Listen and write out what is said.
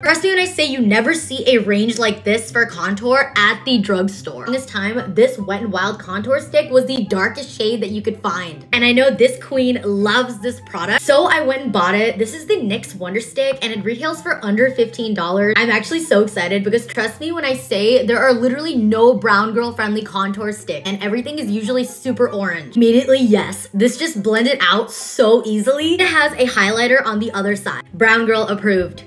Trust me when I say you never see a range like this for contour at the drugstore. This time, this Wet n Wild contour stick was the darkest shade that you could find. And I know this queen loves this product, so I went and bought it. This is the NYX Wonder Stick, and it retails for under $15. I'm actually so excited because trust me when I say there are literally no brown girl friendly contour stick, and everything is usually super orange. Immediately, yes, this just blended out so easily. It has a highlighter on the other side. Brown girl approved.